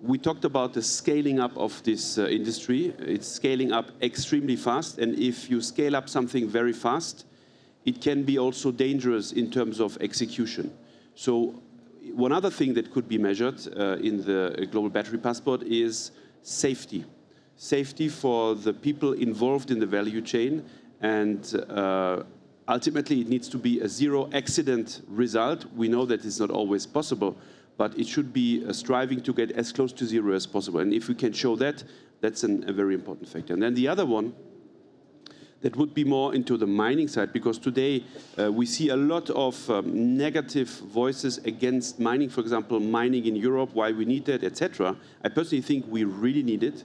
We talked about the scaling up of this uh, industry. It's scaling up extremely fast, and if you scale up something very fast, it can be also dangerous in terms of execution. So one other thing that could be measured uh, in the global battery passport is safety. safety for the people involved in the value chain, and uh, ultimately it needs to be a zero accident result. We know that it's not always possible, but it should be striving to get as close to zero as possible. And if we can show that, that's an, a very important factor. And then the other one, that would be more into the mining side, because today uh, we see a lot of um, negative voices against mining, for example, mining in Europe, why we need that, etc. I personally think we really need it,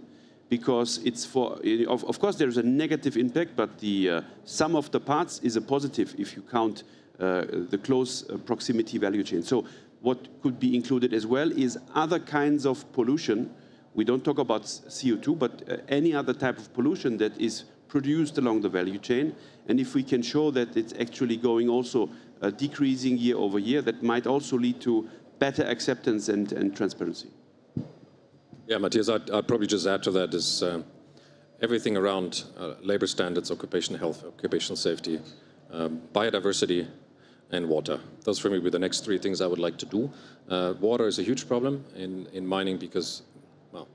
because it's for, of, of course, there's a negative impact, but the uh, sum of the parts is a positive if you count uh, the close uh, proximity value chain. So what could be included as well is other kinds of pollution. We don't talk about CO2, but uh, any other type of pollution that is produced along the value chain. And if we can show that it's actually going also uh, decreasing year over year, that might also lead to better acceptance and, and transparency. Yeah, Mathias, I'd, I'd, probably just add to that is uh, everything around uh, labor standards, occupational health, occupational safety, um, biodiversity, and water. Those for me would be the next three things I would like to do. Uh, water is a huge problem in, in mining because, well,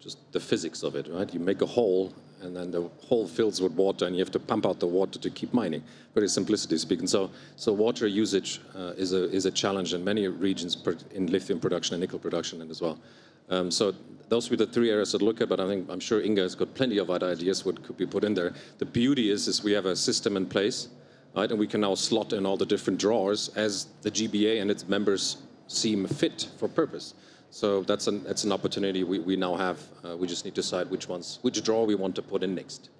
just the physics of it, right? You make a hole and then the hole fills with water and you have to pump out the water to keep mining. Very simplicity speaking. So, so water usage uh, is, a, is a challenge in many regions in lithium production and nickel production and as well. Um, so those be the three areas to look at, but I think I'm sure Inga has got plenty of other ideas what could be put in there. The beauty is, is we have a system in place, right, and we can now slot in all the different drawers as the GBA and its members seem fit for purpose. So that's an, that's an opportunity we, we now have. Uh, we just need to decide which ones, which drawer we want to put in next.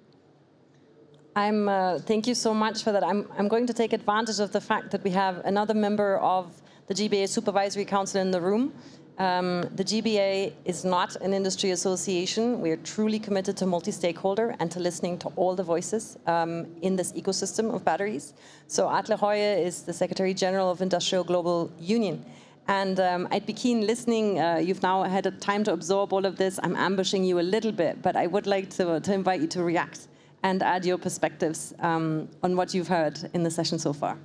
I'm, uh, thank you so much for that. I'm, I'm going to take advantage of the fact that we have another member of the GBA Supervisory Council in the room. Um, the GBA is not an industry association. We are truly committed to multi-stakeholder and to listening to all the voices um, in this ecosystem of batteries. So Atle Høie is the Secretary General of IndustriALL Global Union. And um, I'd be keen listening. Uh, you've now had a time to absorb all of this. I'm ambushing you a little bit, but I would like to, to invite you to react and add your perspectives um, on what you've heard in the session so far.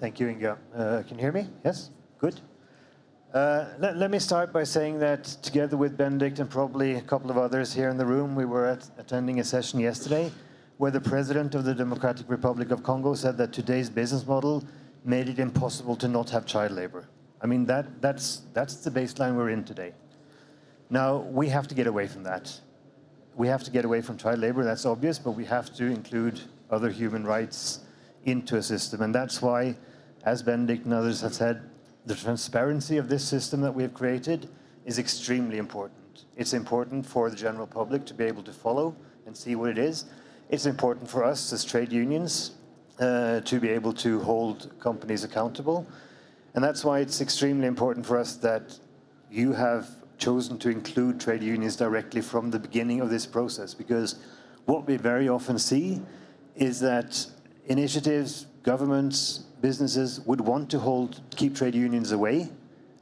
Thank you, Inga. Uh, can you hear me? Yes? Good. Uh, let, let, me start by saying that together with Benedikt and probably a couple of others here in the room, we were at, attending a session yesterday where the president of the Democratic Republic of Congo said that today's business model made it impossible to not have child labor. I mean, that, that's, that's the baseline we're in today. Now, we have to get away from that. We have to get away from child labor, that's obvious, but we have to include other human rights into a system. And that's why, as Benedikt and others have said, the transparency of this system that we have created is extremely important. It's important for the general public to be able to follow and see what it is. It's important for us as trade unions Uh, to be able to hold companies accountable. And that's why it's extremely important for us that you have chosen to include trade unions directly from the beginning of this process, because what we very often see is that initiatives, governments, businesses would want to hold, keep trade unions away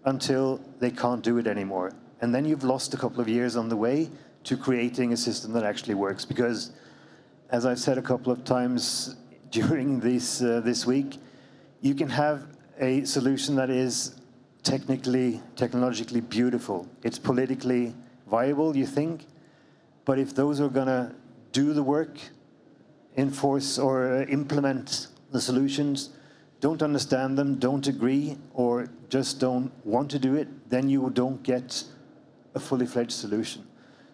until they can't do it anymore. And then you've lost a couple of years on the way to creating a system that actually works. Because, as I've said a couple of times during this, uh, this week, you can have a solution that is technically, technologically beautiful. It's politically viable, you think, but if those are going to do the work, enforce or implement the solutions, don't understand them, don't agree, or just don't want to do it, then you don't get a fully fledged solution.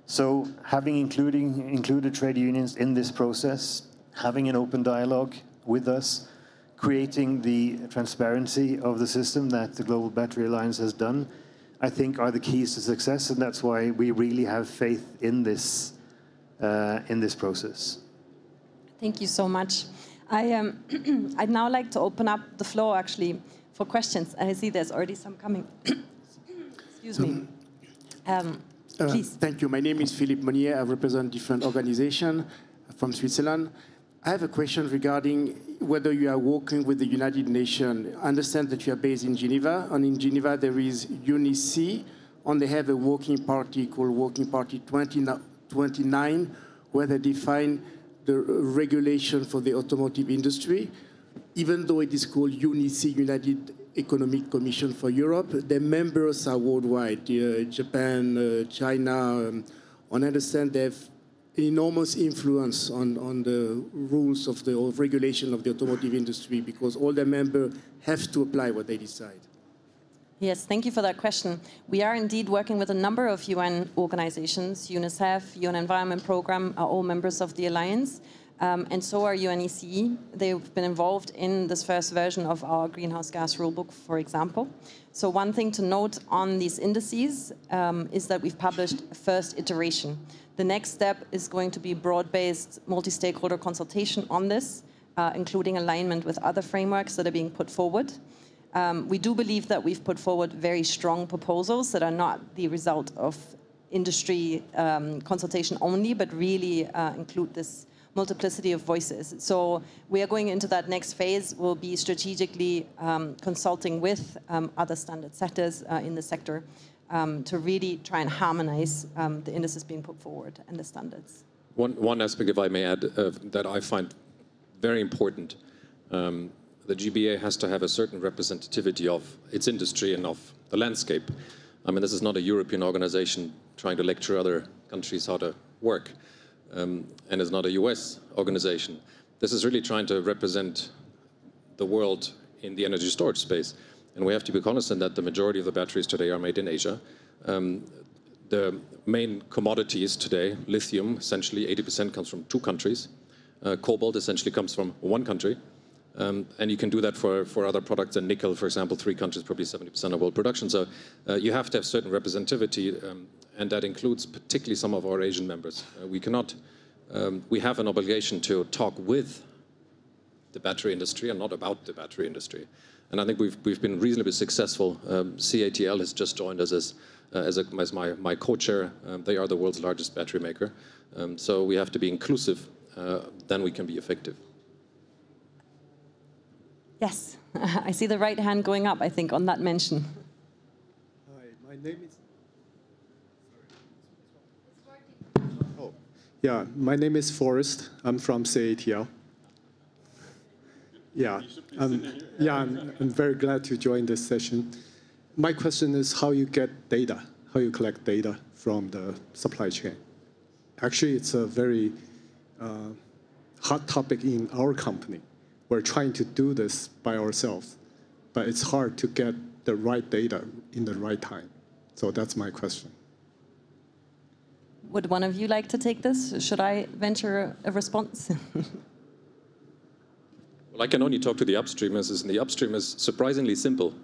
So having including, included trade unions in this process having an open dialogue with us, creating the transparency of the system that the Global Battery Alliance has done, I think are the keys to success, and that's why we really have faith in this uh, in this process. Thank you so much. I um, (clears throat) I'd now like to open up the floor actually for questions. I see there's already some coming. (coughs) Excuse me. Um, uh, please. Thank you. My name is Philippe Monnier. I represent different organizations from Switzerland. I have a question regarding whether you are working with the United Nations. I understand that you are based in Geneva, and in Geneva there is UNECE, and they have a working party called Working Party 20, 29, where they define the regulation for the automotive industry. Even though it is called UNECE, United Economic Commission for Europe, the members are worldwide, uh, Japan, uh, China, um, and I understand they have enormous influence on, on the rules of the regulation of the automotive industry because all their members have to apply what they decide. Yes, thank you for that question. We are indeed working with a number of UN organizations. UNICEF, UN Environment Programme are all members of the alliance. Um, and so are UNECE. They've been involved in this first version of our greenhouse gas rulebook, for example. So one thing to note on these indices um, is that we've published a first iteration. The next step is going to be broad-based multi-stakeholder consultation on this, uh, including alignment with other frameworks that are being put forward. Um, we do believe that we've put forward very strong proposals that are not the result of industry um, consultation only, but really uh, include this multiplicity of voices. So we are going into that next phase. We'll be strategically um, consulting with um, other standard setters uh, in the sector um, to really try and harmonize um, the indices being put forward and the standards. One, one aspect, if I may add, uh, that I find very important, um, the GBA has to have a certain representativity of its industry and of the landscape. I mean, this is not a European organization trying to lecture other countries how to work, um, and is not a US organization. This is really trying to represent the world in the energy storage space. And we have to be cognizant that the majority of the batteries today are made in Asia. Um, the main commodities today, lithium, essentially 80% comes from two countries. Uh, cobalt essentially comes from one country. Um, and you can do that for, for other products than nickel, for example, three countries, probably 70% of world production. So uh, you have to have certain representativity, um, and that includes particularly some of our Asian members. Uh, we cannot, um, we have an obligation to talk with the battery industry and not about the battery industry. And I think we've, we've been reasonably successful. Um, CATL has just joined us as, uh, as, a, as, my, my co-chair. Um, they are the world's largest battery maker. Um, so we have to be inclusive, uh, then we can be effective. Yes, (laughs) I see the right hand going up, I think, on that mention. Hi, my name is... Oh, yeah, my name is Forrest. I'm from CATL. Yeah, um, yeah, I'm, I'm very glad to join this session. My question is how you get data, how you collect data from the supply chain. Actually, it's a very uh, hot topic in our company. We're trying to do this by ourselves, but it's hard to get the right data in the right time. So that's my question. Would one of you like to take this? Should I venture a response? (laughs) Well, I can only talk to the upstreamers, and the upstream is surprisingly simple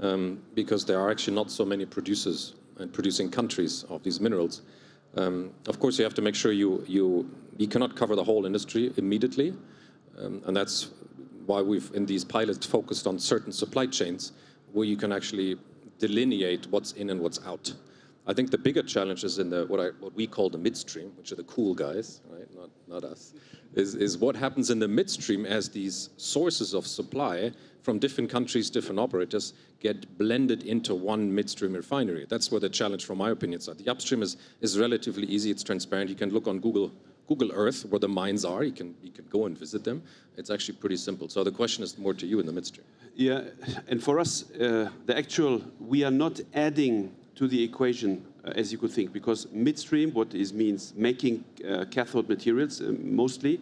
um, because there are actually not so many producers and producing countries of these minerals. Um, of course, you have to make sure you, you, you cannot cover the whole industry immediately, um, and that's why we've, in these pilots, focused on certain supply chains where you can actually delineate what's in and what's out. I think the bigger challenge is in the what I what we call the midstream, which are the cool guys, right? Not not us is, is what happens in the midstream as these sources of supply from different countries, different operators get blended into one midstream refinery. That's where the challenge, from my opinion, is. The upstream is, is relatively easy, it's transparent. You can look on Google, Google Earth where the mines are, you can, you can go and visit them. It's actually pretty simple. So the question is more to you in the midstream. Yeah, and for us, uh, the actual, we are not adding to the equation uh, as you could think, because midstream, what is means making uh, cathode materials uh, mostly,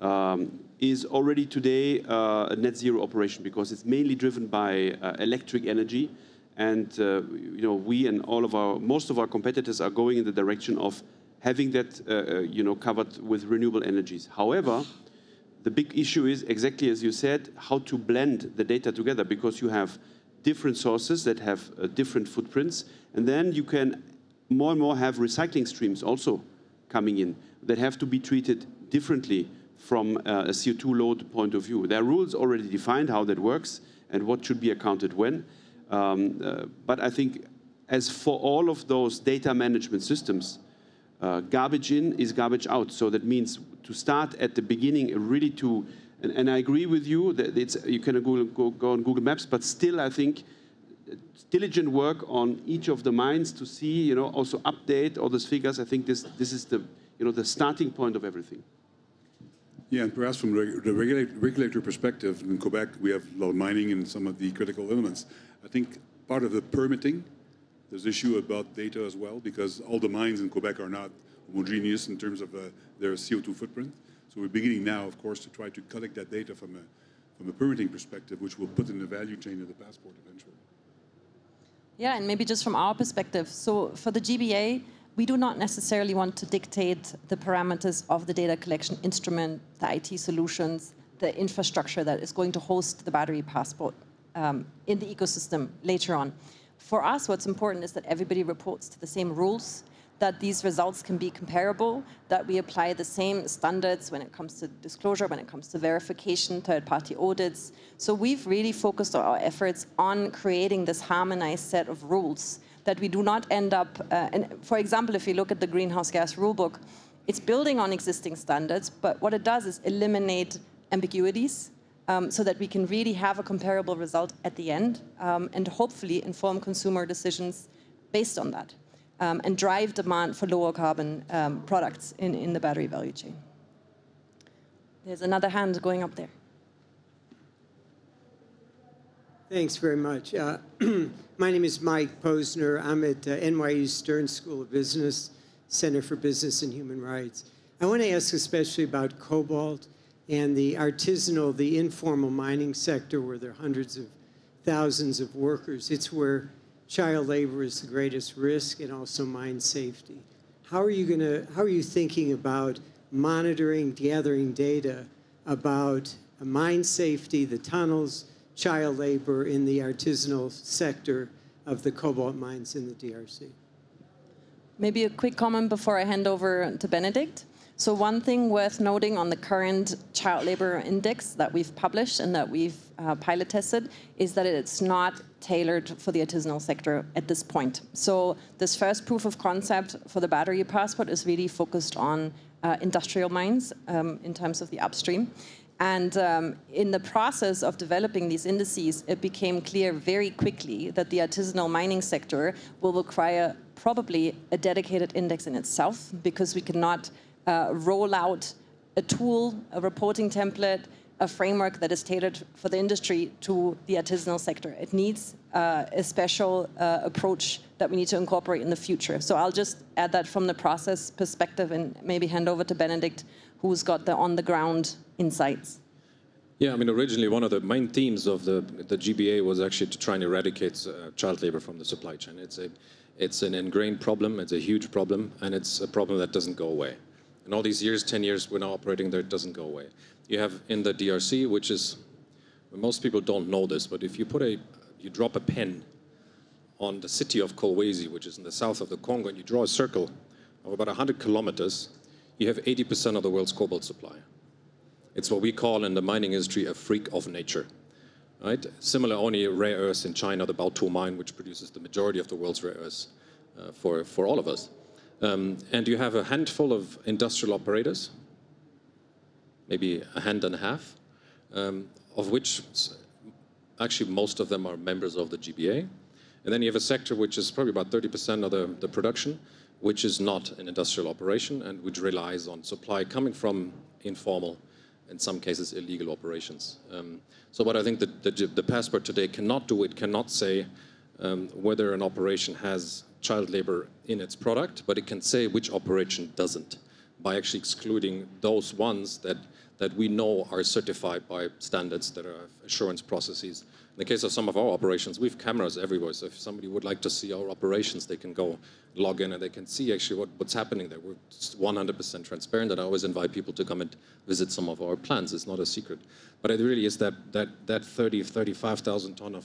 um, is already today uh, a net zero operation because it's mainly driven by uh, electric energy. And you know, we and all of our, most of our competitors are going in the direction of having that you know, covered with renewable energies. However, the big issue is exactly as you said, how to blend the data together because you have different sources that have uh, different footprints. And then you can more and more have recycling streams also coming in that have to be treated differently from uh, a CO2 load point of view. There are rules already defined how that works and what should be accounted when. Um, uh, but I think as for all of those data management systems, uh, garbage in is garbage out. So that means to start at the beginning, really to, and, and I agree with you that it's, you can go, go, go on Google Maps, but still I think diligent work on each of the mines to see, you know, also update all those figures. I think this, this is the, you know, the starting point of everything. Yeah, and perhaps from the regulator perspective, in Quebec, we have a lot of mining and some of the critical elements. I think part of the permitting There's issue about data as well because all the mines in Quebec are not homogeneous in terms of uh, their CO2 footprint. So we're beginning now, of course, to try to collect that data from a, from a permitting perspective, which we'll put in the value chain of the passport eventually. Yeah, and maybe just from our perspective. So for the GBA, we do not necessarily want to dictate the parameters of the data collection instrument, the IT solutions, the infrastructure that is going to host the battery passport um, in the ecosystem later on. For us, what's important is that everybody reports to the same rules, that these results can be comparable, that we apply the same standards when it comes to disclosure, when it comes to verification, third-party audits. So we've really focused our efforts on creating this harmonized set of rules that we do not end up, uh, and for example, if you look at the greenhouse gas rulebook, it's building on existing standards, but what it does is eliminate ambiguities um, so that we can really have a comparable result at the end um, and hopefully inform consumer decisions based on that um, and drive demand for lower carbon um, products in, in the battery value chain. There's another hand going up there. Thanks very much. Uh, (clears throat) my name is Mike Posner. I'm at uh, NYU Stern School of Business, Center for Business and Human Rights. I want to ask especially about cobalt and the artisanal, the informal mining sector where there are hundreds of thousands of workers. It's where child labor is the greatest risk and also mine safety. How are you going to, how are you thinking about monitoring, gathering data about mine safety, the tunnels, child labor in the artisanal sector of the cobalt mines in the DRC? Maybe a quick comment before I hand over to Benedikt. So one thing worth noting on the current child labor index that we've published and that we've uh, pilot tested is that it's not tailored for the artisanal sector at this point. So this first proof of concept for the battery passport is really focused on uh, industrial mines um, in terms of the upstream. And um, in the process of developing these indices, it became clear very quickly that the artisanal mining sector will require probably a dedicated index in itself because we cannot uh, roll out a tool, a reporting template, a framework that is tailored for the industry to the artisanal sector. It needs uh, a special uh, approach that we need to incorporate in the future. So I'll just add that from the process perspective and maybe hand over to Benedikt, who's got the on-the-ground insights. Yeah, I mean, originally one of the main themes of the, the GBA was actually to try and eradicate uh, child labor from the supply chain. It's, a, it's an ingrained problem, it's a huge problem, and it's a problem that doesn't go away. And all these years, 10 years we're now operating there, it doesn't go away. You have in the DRC, which is, most people don't know this, but if you put a, you drop a pen on the city of Kolwezi, which is in the south of the Congo, and you draw a circle of about 100 kilometers, you have 80% of the world's cobalt supply. It's what we call in the mining industry a freak of nature. Right? Similar only rare earths in China, the Baotou mine, which produces the majority of the world's rare earths uh, for, for all of us. Um, and you have a handful of industrial operators, maybe a hand and a half, um, of which actually most of them are members of the GBA. And then you have a sector which is probably about 30% of the, the production, which is not an industrial operation and which relies on supply coming from informal, in some cases illegal operations. Um, so what I think that the, the, passport today cannot do, it cannot say um, whether an operation has child labor in its product, but it can say which operation doesn't by actually excluding those ones that, that we know are certified by standards that are assurance processes. In the case of some of our operations, we have cameras everywhere. So if somebody would like to see our operations, they can go log in and they can see actually what, what's happening there. We're 100% transparent, and I always invite people to come and visit some of our plants. It's not a secret. But it really is that, that, that 30, 35,000 ton of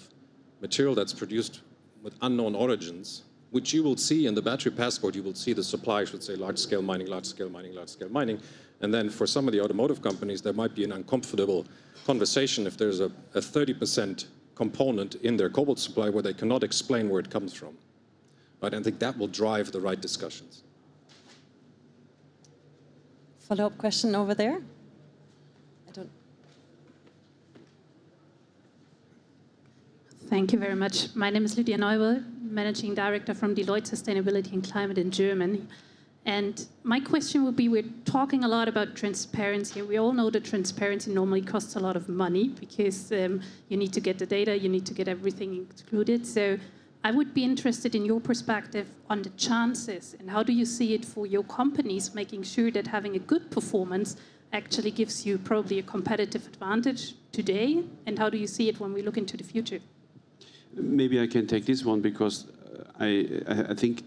material that's produced with unknown origins which you will see in the battery passport, you will see the supply should say large scale mining, large scale mining, large scale mining. And then for some of the automotive companies, there might be an uncomfortable conversation if there's a, a 30% component in their cobalt supply where they cannot explain where it comes from. But I think that will drive the right discussions. Follow-up question over there? I don't. Thank you very much. My name is Lydia Neubel, Managing Director from Deloitte Sustainability and Climate in Germany. And my question would be, we're talking a lot about transparency. We all know that transparency normally costs a lot of money because um, you need to get the data, you need to get everything included. So I would be interested in your perspective on the chances and how do you see it for your companies, making sure that having a good performance actually gives you probably a competitive advantage today, and how do you see it when we look into the future? Maybe I can take this one because uh, I, I think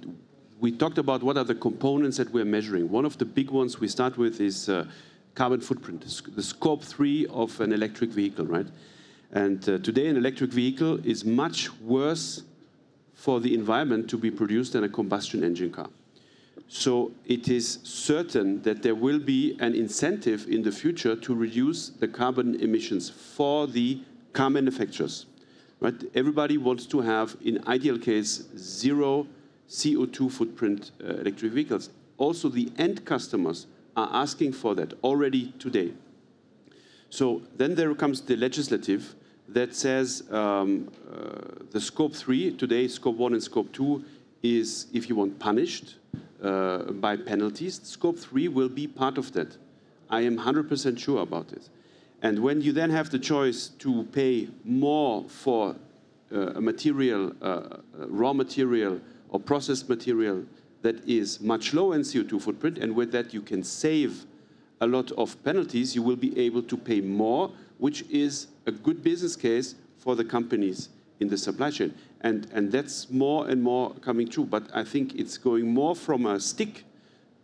we talked about what are the components that we're measuring. One of the big ones we start with is uh, carbon footprint, the scope three of an electric vehicle, right? And uh, today, an electric vehicle is much worse for the environment to be produced than a combustion engine car. So it is certain that there will be an incentive in the future to reduce the carbon emissions for the car manufacturers. Right? Everybody wants to have, in ideal case, zero CO2 footprint uh, electric vehicles. Also, the end customers are asking for that already today. So then there comes the legislative that says um, uh, the scope three, today scope one and scope two, is, if you want, punished uh, by penalties. Scope three will be part of that. I am 100% sure about it. And when you then have the choice to pay more for uh, a material, uh, uh, raw material or processed material that is much lower in CO2 footprint, and with that you can save a lot of penalties, you will be able to pay more, which is a good business case for the companies in the supply chain. And, and that's more and more coming true. But I think it's going more from a stick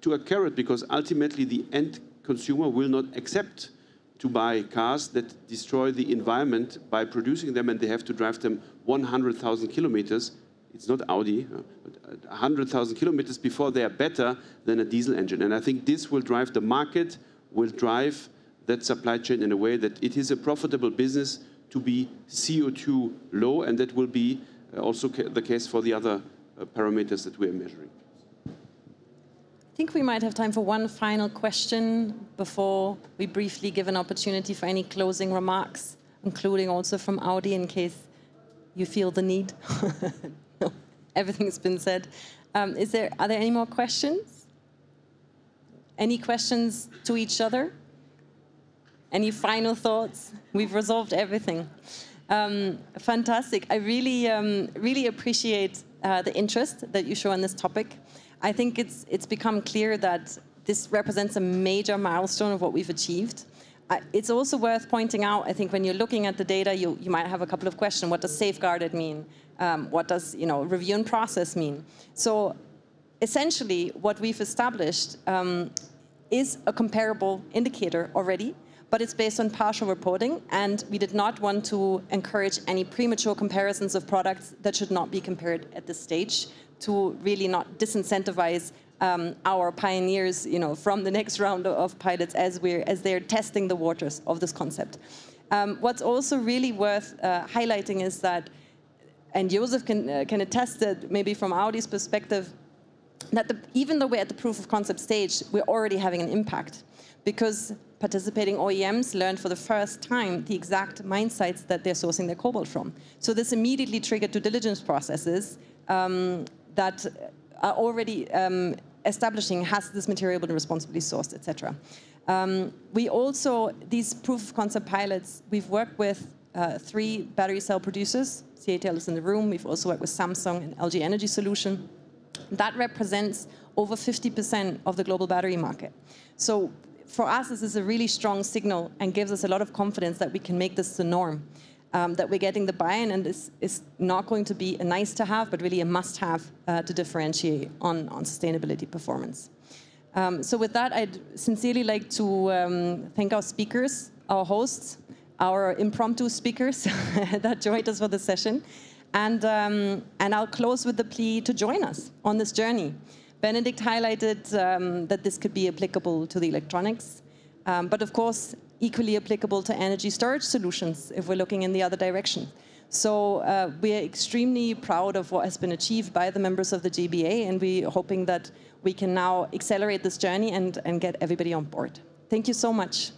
to a carrot because ultimately the end consumer will not accept to buy cars that destroy the environment by producing them and they have to drive them 100,000 kilometers it's not Audi, uh, but 100,000 kilometers before they are better than a diesel engine. And I think this will drive the market, will drive that supply chain in a way that it is a profitable business to be CO2 low, and that will be uh, also the case for the other uh, parameters that we are measuring. I think we might have time for one final question before we briefly give an opportunity for any closing remarks, including also from Audi in case you feel the need. (laughs) everything's been said. Um, is there, are there any more questions? Any questions to each other? Any final thoughts? We've resolved everything. Um, fantastic. I really, um, really appreciate uh, the interest that you show on this topic. I think it's, it's become clear that this represents a major milestone of what we've achieved. It's also worth pointing out, I think when you're looking at the data, you, you might have a couple of questions. What does safeguarded mean? Um, what does you know, review and process mean? So essentially, what we've established um, is a comparable indicator already, but it's based on partial reporting, and we did not want to encourage any premature comparisons of products that should not be compared at this stage to really not disincentivize um, our pioneers, you know, from the next round of pilots as we're as they're testing the waters of this concept. Um, what's also really worth uh, highlighting is that and Joseph can, uh, can attest that maybe from Audi's perspective, that the, even though we're at the proof of concept stage, we're already having an impact because participating OEMs learned for the first time the exact mine sites that they're sourcing their cobalt from. So this immediately triggered due diligence processes um, that are already um, establishing has this material been responsibly sourced, etc. Um, we also, these proof of concept pilots, we've worked with uh, three battery cell producers. CATL is in the room. We've also worked with Samsung and LG Energy Solution. That represents over 50% of the global battery market. So for us, this is a really strong signal and gives us a lot of confidence that we can make this the norm. Um, that we're getting the buy-in and this is not going to be a nice to have, but really a must have uh, to differentiate on, on sustainability performance. Um, so with that, I'd sincerely like to um, thank our speakers, our hosts, our impromptu speakers (laughs) that joined us for the session. And, um, and I'll close with the plea to join us on this journey. Benedikt highlighted um, that this could be applicable to the electronics, um, but of course, equally applicable to energy storage solutions if we're looking in the other direction. So uh, we're extremely proud of what has been achieved by the members of the GBA, and we're hoping that we can now accelerate this journey and, and get everybody on board. Thank you so much.